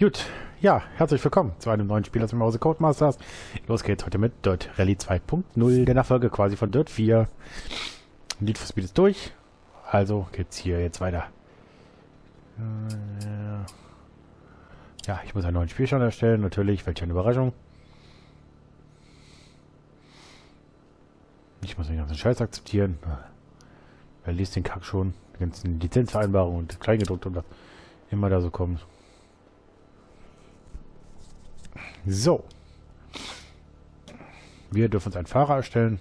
Gut, ja, herzlich willkommen zu einem neuen Spiel aus dem Hause Codemasters. Los geht's heute mit Dirt Rally 2.0, der Nachfolge quasi von Dirt 4. Need for Speed ist durch, also geht's hier jetzt weiter. Äh, ja, ich muss einen neuen Spielstand erstellen, natürlich, welche eine Überraschung. Ich muss den ganzen Scheiß akzeptieren. Wer liest den Kack schon? Die ganzen Lizenzvereinbarungen und Kleingedruckt und was immer da so kommt. So. Wir dürfen uns einen Fahrer erstellen.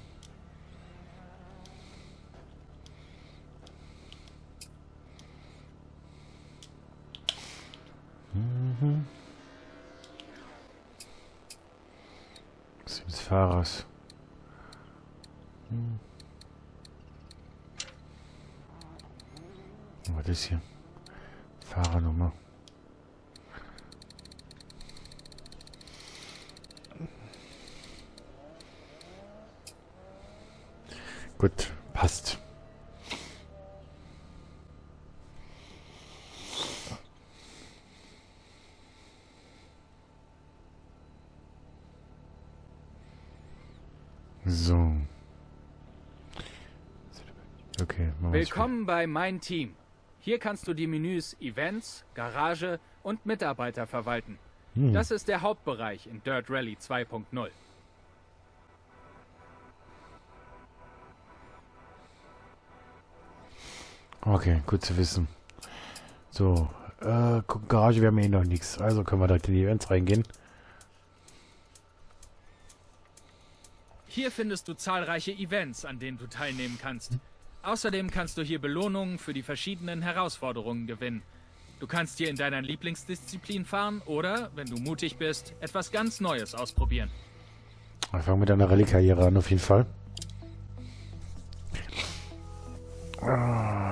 Mhm. des Fahrers. Hm. Was ist hier? Fahrernummer. Gut, passt. So. Okay, Willkommen bei Mein Team. Hier kannst du die Menüs Events, Garage und Mitarbeiter verwalten. Hm. Das ist der Hauptbereich in Dirt Rally 2.0. Okay, gut zu wissen. So, äh, Garage, wir haben eh noch nichts. Also können wir direkt in die Events reingehen. Hier findest du zahlreiche Events, an denen du teilnehmen kannst. Außerdem kannst du hier Belohnungen für die verschiedenen Herausforderungen gewinnen. Du kannst hier in deiner Lieblingsdisziplin fahren oder, wenn du mutig bist, etwas ganz Neues ausprobieren. Wir fangen mit einer Rallye-Karriere an, auf jeden Fall. Ah.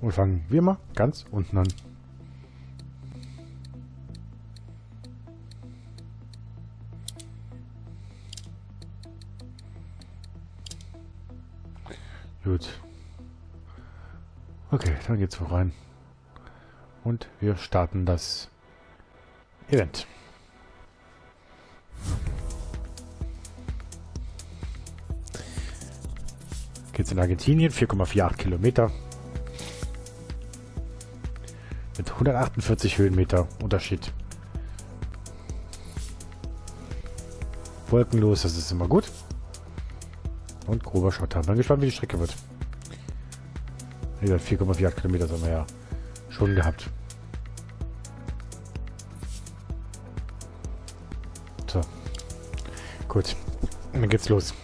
Und fangen wir mal ganz unten an. Gut. Okay, dann geht's voran. Und wir starten das Event. Geht's in Argentinien, 4,48 Kilometer. Mit 148 Höhenmeter Unterschied. Wolkenlos, das ist immer gut. Und grober Schotter. Bin gespannt, wie die Strecke wird. Wie gesagt, 4,48 Kilometer haben wir ja schon gehabt. So. Gut. Dann geht's los.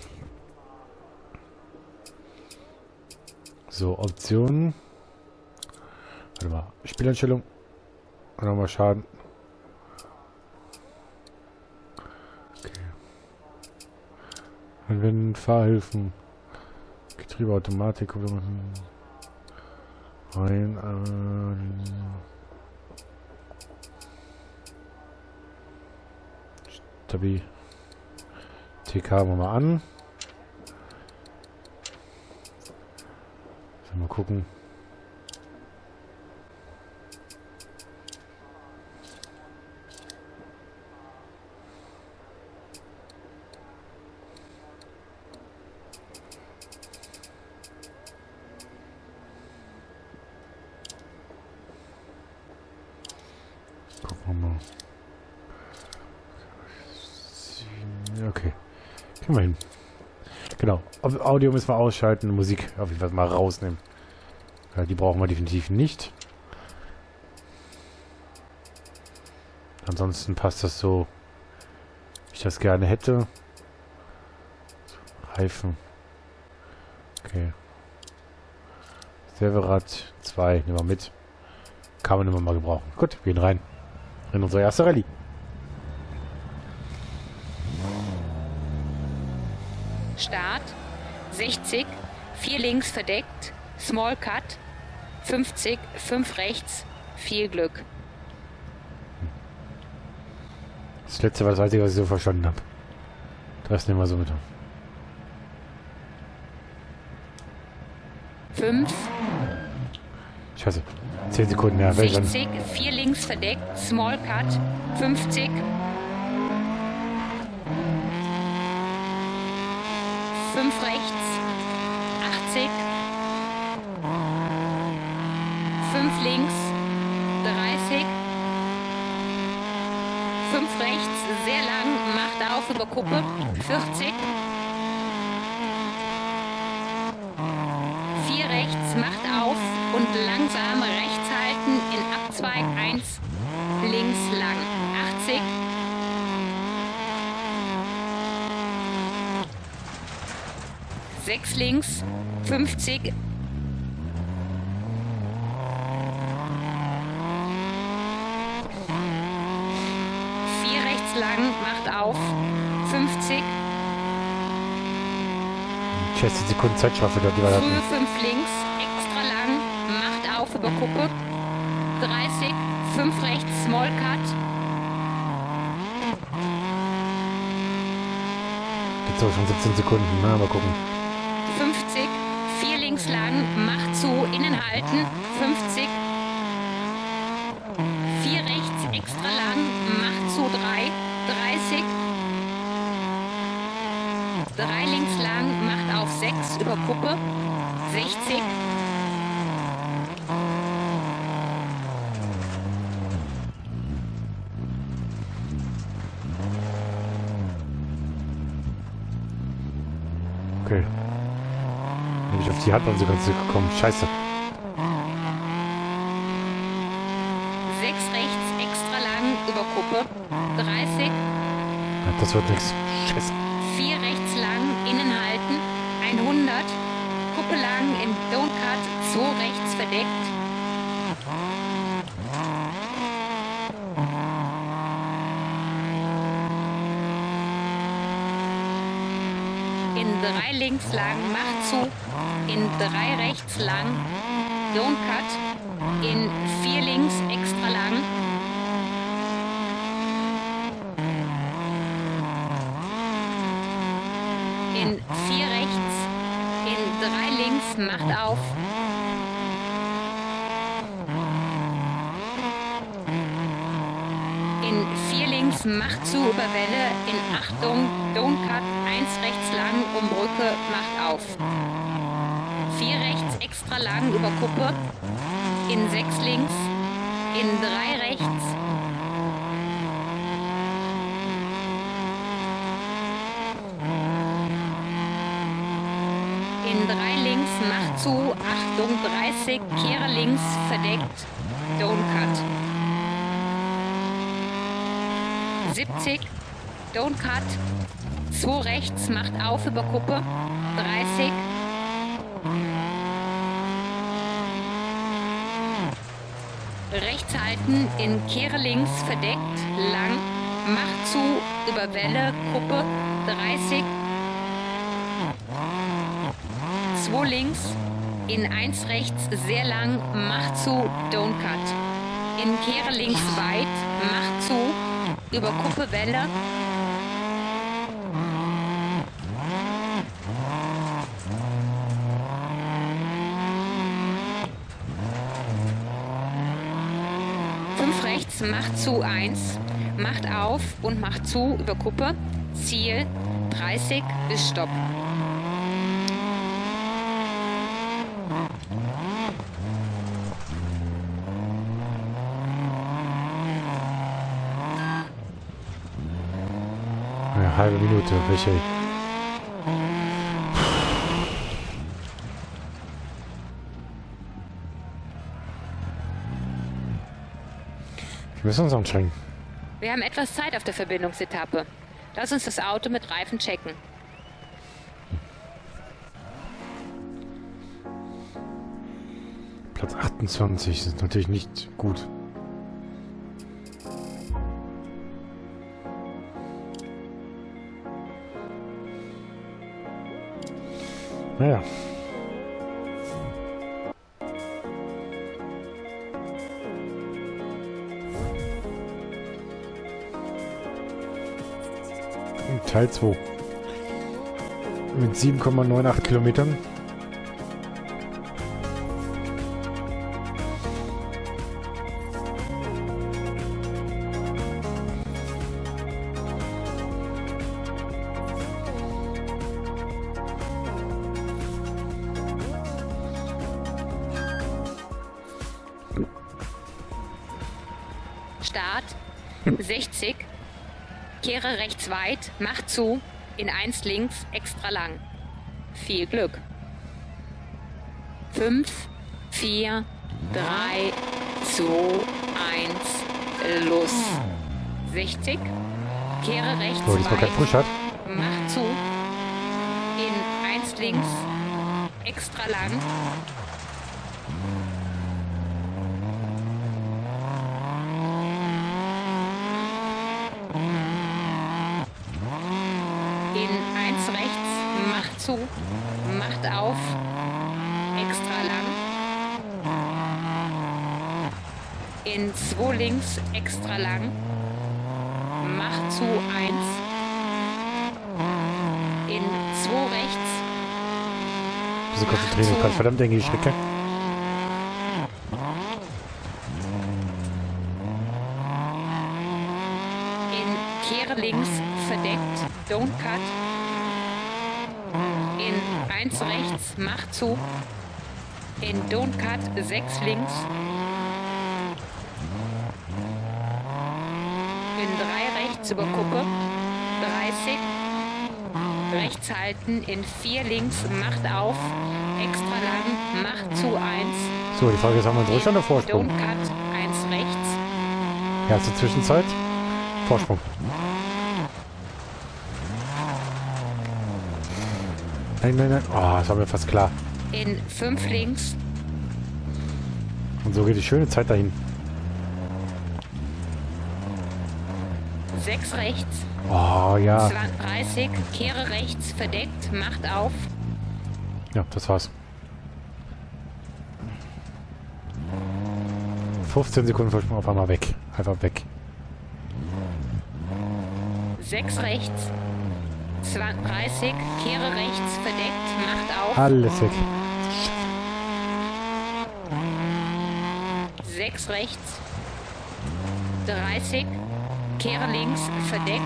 So, Optionen. Warte mal. Spieleinstellung. Nochmal Schaden. Anwenden, Fahrhilfen, Getriebeautomatik, rein, äh, Stabi, TK wir mal an. Mal gucken. Okay. Kriegen wir hin. Genau. Audio müssen wir ausschalten, Musik auf jeden Fall mal rausnehmen. Ja, die brauchen wir definitiv nicht. Ansonsten passt das so, wie ich das gerne hätte. Reifen. Okay. Serverrad 2 nehmen wir mit. Kann man immer mal gebrauchen. Gut, wir gehen rein. In unsere erste Rallye. 60, 4 links verdeckt, Small Cut, 50, 5 rechts, viel Glück. Das letzte war das einzige, was ich so verstanden habe. Das nehmen wir so mit. 5. Scheiße. 10 Sekunden, ja. Welch 60, 4 links verdeckt, Small Cut, 50. 5 rechts, 80. 5 links, 30. 5 rechts, sehr lang, macht auf über Kuppe, 40. 4 rechts, macht auf und langsam rechts halten in Abzweig. 1, links lang, 80. Sechs links, 50, vier rechts lang, macht auf, 50, Schätze 10 Sekunden Zeitstrafe dort, die hatten. frühe 5 links, extra lang, macht auf über Kuppe, 30, 5 rechts, Small Cut, Jetzt aber schon 17 Sekunden. Na, mal gucken. 50, 4 links lang, macht zu, innen halten, 50, auf 6 über Kuppe, 60, Okay. Bin ich auf die ganz gekommen. Scheiße. 6 rechts, extra lang, über Kuppe, 30, Ja, Das wird nichts. Scheiße. 4 rechts lang, innen halten, 100, Kuppe lang in Don't Cut, 2 verdeckt, in 3 links lang, macht zu, in 3 rechts lang, Don't Cut, in 4 links extra lang, in 4 rechts, in 3 links, macht auf. Rechts macht zu über Welle in Achtung, Domkat 1 rechts lang um Brücke macht auf. 4 rechts extra lang über Kuppe, in 6 links, in 3 rechts. In 3 links macht zu, Achtung 30, kehre links verdeckt, Domkat. 50, don't cut. 2 rechts, macht auf über Kuppe. 30. Rechts halten, in Kehre links, verdeckt, lang, macht zu, über Welle, Kuppe, 30. 2 links, in 1 rechts, sehr lang, macht zu, don't cut. In Kehre links weit, macht zu, über Kuppe Welle. Fünf rechts, macht zu, 1, macht auf und macht zu, über Kuppe, Ziel, 30 bis Stopp. Halbe Minute. Welche? Wir müssen uns anstrengen. Wir haben etwas Zeit auf der Verbindungsetappe. Lass uns das Auto mit Reifen checken. Platz 28 ist natürlich nicht gut. Naja. Teil 2. Mit 7,98 Kilometern. Weit, mach zu. In 1 links, extra lang. Viel Glück. 5, 4, 3, 2, 1, los. 60. Kehre rechts So, weit, Push hat. mach zu. In 1 links, extra lang. In 1 rechts, macht zu, macht auf, extra lang. In 2 links, extra lang, macht zu 1. In 2 rechts, Wieso konzentrieren wir gerade verdammt enge Strecke? in Kehre links, verdeckt, don't cut. In 1 rechts, macht zu. In don't cut, 6 links. In 3 rechts über Kuppe, 30. Rechts halten, in 4 links, macht auf. Extra lang, macht zu 1. So, die Frage ist, haben wir einen Rückstand oder Vorsprung? Cut, 1 rechts. Ja, zur Zwischenzeit. Vorsprung. Nein, nein, nein. Oh, das war mir fast klar. In 5 links, Und so geht die schöne Zeit dahin. 6 rechts. Oh, ja. 30, kehre rechts, verdeckt, macht auf. Ja, das war's. 15 Sekunden Vorsprung auf einmal weg. Einfach weg. 6 rechts. 30, kehre rechts, verdeckt, macht auf. Alles weg. 6 rechts. 30, kehre links, verdeckt.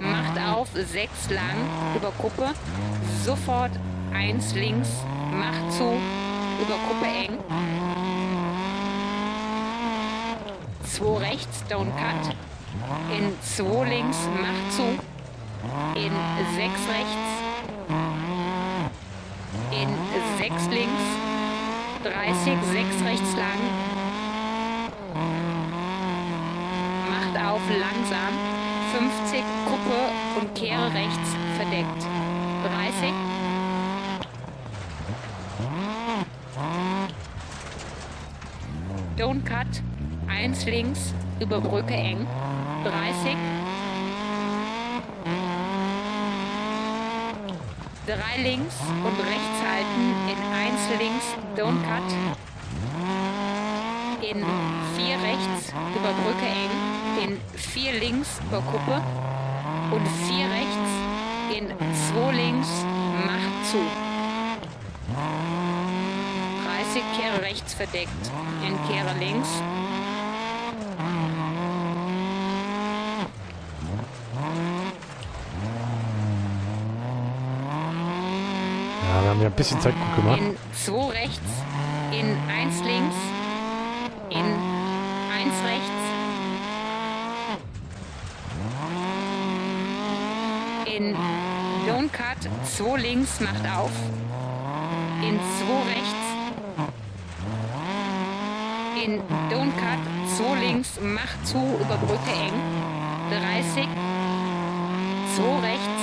Macht auf, 6 lang, über Kuppe. Sofort 1 links, macht zu, über Kuppe eng. 2 rechts, don't cut. In 2 links, macht zu. In 6 rechts. In 6 links. 30, 6 rechts lang. Macht auf langsam. 50, Kuppe und kehre rechts verdeckt. 30. Don't cut. 1 links, über Brücke eng. 30. 3 links und rechts halten. In 1 links, don't cut. In 4 rechts, über Brücke eng. In 4 links, über Kuppe. Und 4 rechts. In 2 links, macht zu. 30, kehre rechts verdeckt. In kehre links. Ja, wir haben ja ein bisschen Zeit gut gemacht. In 2 rechts, in 1 links, in 1 rechts, in Don't Cut, 2 links, macht auf, in 2 rechts, in Don't Cut, 2 links, macht zu, über Brücke eng, 30, 2 rechts,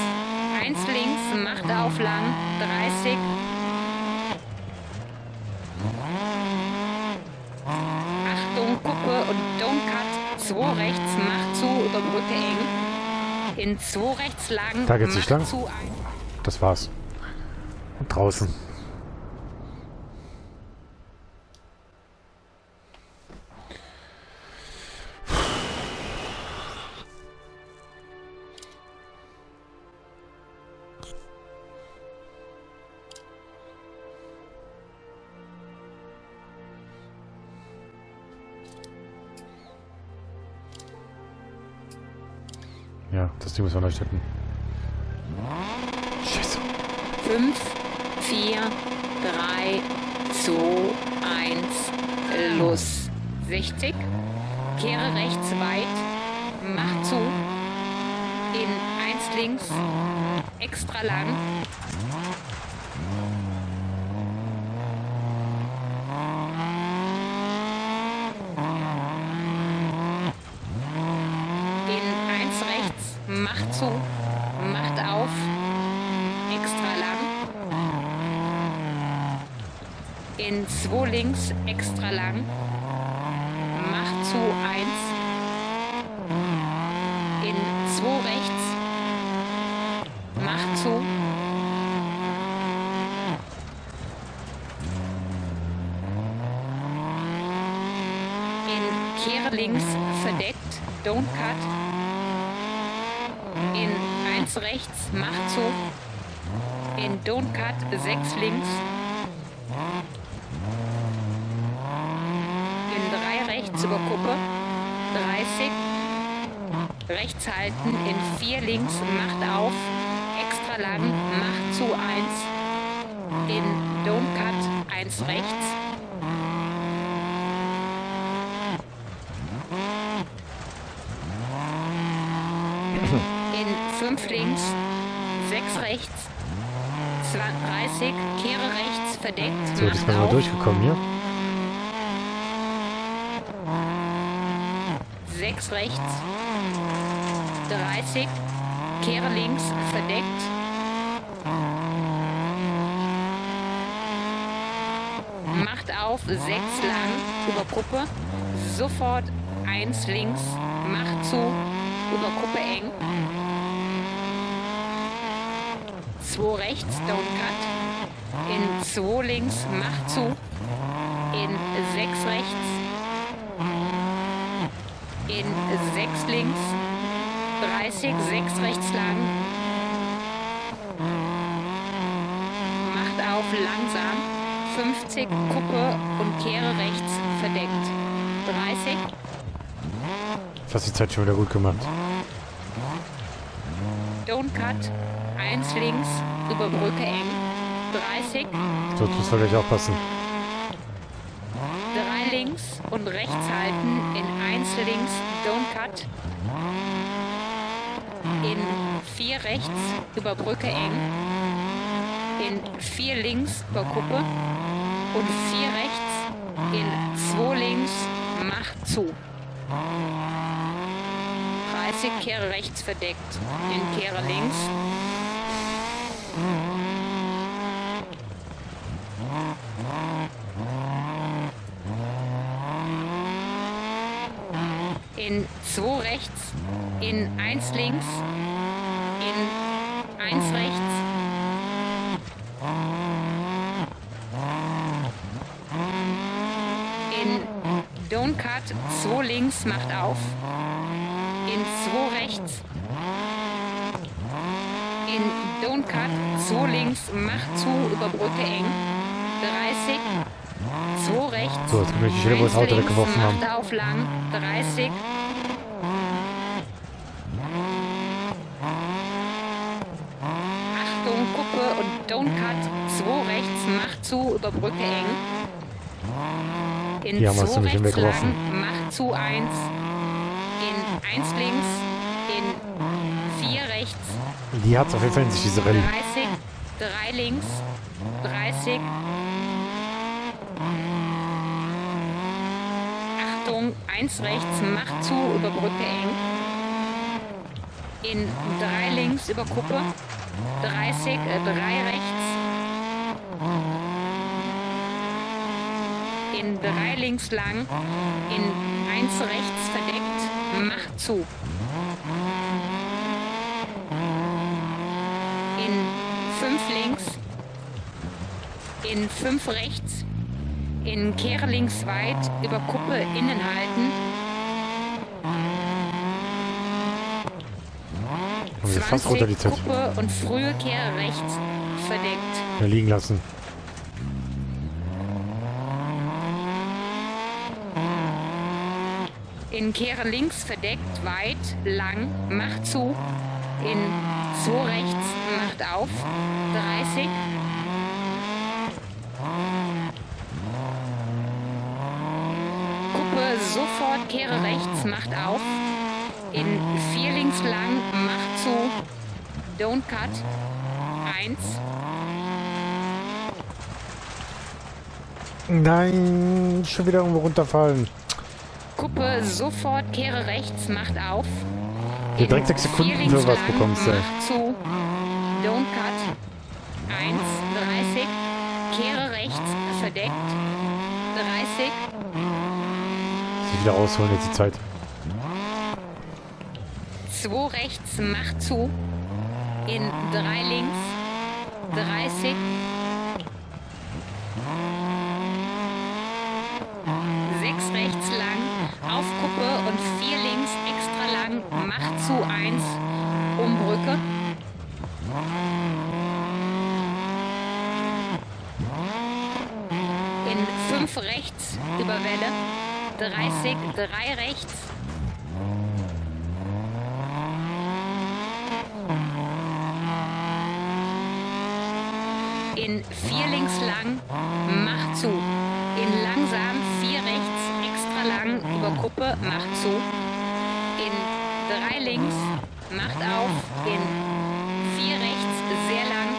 1 links, macht auf lang, 30, Achtung, Kuppe und Don't Cut. 2 rechts, macht zu, über Brücke eng. In 2 rechts lang, Da geht's nicht lang. Das war's. Und draußen. Das Ding müssen wir neu starten. Scheiße. 5, 4, 3, 2, 1, los. 60. Kehre rechts weit, mach zu. In 1 links, extra lang. In 1 rechts, mach zu, macht auf, extra lang. In 2 links, extra lang. Macht zu 1. In 2 rechts. Macht zu. In Kehre links verdeckt. Don't cut. In 1 rechts. Macht zu. In Don't cut 6 links. In 3 rechts über Kuppe. 30. Rechts halten. In 4 links. Macht auf. Extra lang. Macht zu 1. In Don't cut 1 rechts. In 5 links. 6 rechts. 30. Kehre rechts. Verdeckt. So, diesmal sind wir durchgekommen hier. 6 rechts, 30, kehre links, verdeckt. Macht auf, 6 lang, über Kuppe, sofort 1 links, macht zu, über Kuppe eng. 2 rechts, don't cut. In 2 links, macht zu. In 6 rechts, in 6 links, 30, 6 rechts lang. Macht auf langsam, 50, Kuppe und kehre rechts, verdeckt. 30, Fast die Zeit schon wieder gut gemacht. don't cut, 1 links, über Brücke eng. 30, So, müssen wir gleich aufpassen. 3 links und rechts halten, in 1 links, don't cut. In 4 rechts, über Brücke eng. In 4 links, über Kuppe. Und 4 rechts, in 2 links, macht zu. 30, kehre rechts verdeckt. In kehre links. In 2 rechts, in 1 links, in 1 rechts, in Don't Cut 2 links macht auf, in 2 rechts, in Don't Cut 2 links macht zu über Brücke eng, 30, 2 rechts, So, jetzt möchte ich wieder, wo das Auto weggeworfen haben. macht auf lang, 30. Achtung, Kuppe und Don't Cut. 2 rechts, macht zu, über Brücke eng. In Die haben wir 2 ziemlich rechts hinweggeworfen. lang, macht zu 1. In 1 links, in 4 rechts, Die hat es auf jeden Fall in sich, diese Rallye. 30, 3 links, 30. Achtung, 1 rechts, macht zu, über Brücke eng. In 3 links, über Kuppe. 30, äh, 3 rechts. 3 links lang. In 1 rechts verdeckt, macht zu. in 5 links, in 5 rechts, in Kehre links weit, über Kuppe innen halten, Haben wir fast runter die 20 Zeit. Kuppe und frühe Kehre rechts, verdeckt. Ja, liegen lassen. In Kehre links verdeckt, weit, lang, macht zu. In 2 rechts, macht auf. 30. Kuppe sofort, Kehre rechts, macht auf. In 4 links lang, macht zu. Don't cut. 1. Nein, schon wieder irgendwo runterfallen. Kuppe sofort, kehre rechts, macht auf. Hier direkt sechs Sekunden vier links für was bekommst du. Zu. Don't cut. 1, 30. Kehre rechts, verdeckt. 30. Sich wieder rausholen jetzt die Zeit. 2 rechts, macht zu. In 3 links. 30. 6 rechts lang, auf Kuppe und 4 links extra lang, macht zu 1, um Brücke. In 5 rechts über Welle, 30, 3 rechts, in 4 links lang, macht zu. In langsam 4 rechts, extra lang über Kuppe, macht zu. In 3 links, macht auf. In 4 rechts, sehr lang.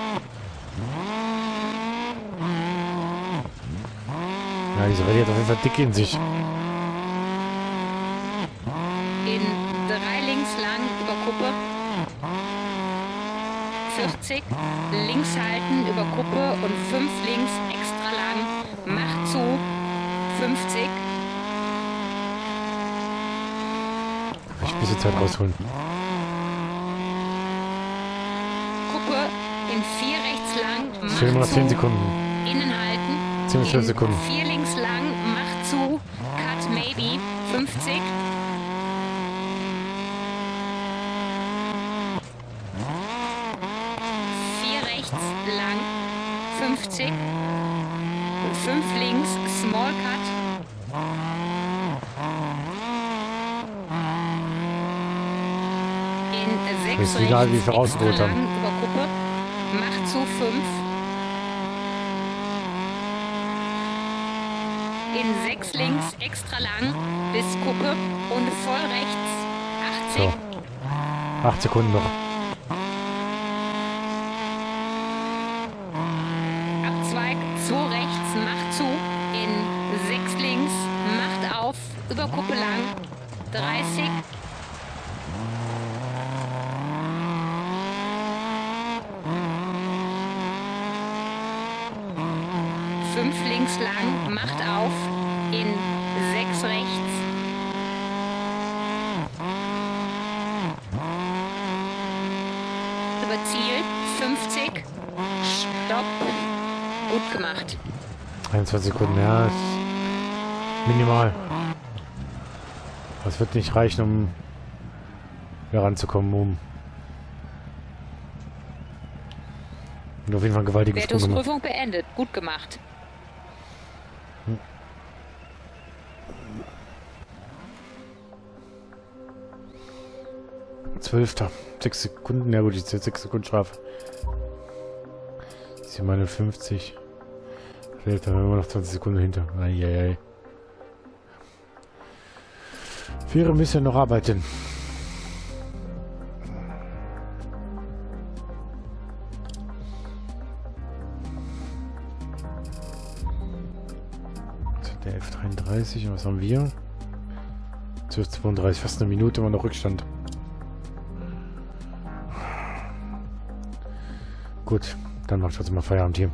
Ja, diese Rallye hat auf jeden Fall dick in sich. In 3 links lang über Kuppe. 40, links halten über Kuppe und 5 links extra lang, macht zu, 50, Ich ein bisschen Zeit rausholen. Kuppe in 4 rechts lang, immer noch macht 10 zu, Sekunden. innen halten, 10 bis 12 in Sekunden. 4 links lang, macht zu, cut maybe, 50, Vier rechts lang, 50, 5 links, small cut, in 6 Ist egal, wie rausgeholt lang über Kuppe, macht zu 5, in 6 links, extra lang, bis Kuppe und voll rechts, 80, So. 8 Sekunden noch. Abzweig 2 rechts, macht zu. In Über Kuppe lang. 30. Fünf links lang, macht auf. In 6 rechts. Über Ziel. 50. Stopp. Gut gemacht. 21 Sekunden, ja. Ist minimal. Das wird nicht reichen, um hier ranzukommen, um. Und auf jeden Fall einen gewaltigen. Wertungsprüfung beendet. Gut gemacht. Zwölfter. Sechs Sekunden, ja gut, jetzt sechs Sekunden Strafe. Hier meine 50. Vielleicht haben wir immer noch 20 Sekunden hinter. Eieiei. Wäre ein bisschen noch arbeiten. Der F33, und was haben wir? 12.32, fast eine Minute immer noch Rückstand. Gut, dann mach ich trotzdem mal Feierabend hier.